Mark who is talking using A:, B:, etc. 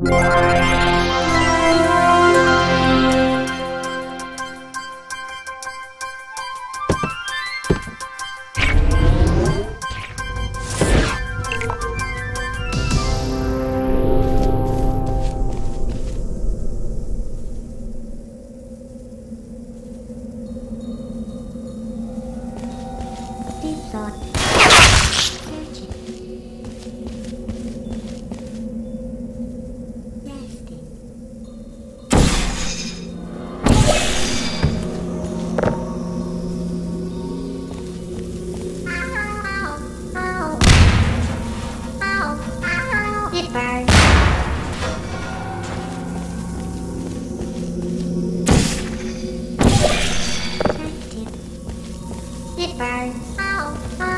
A: Música Bye. Ow, ow.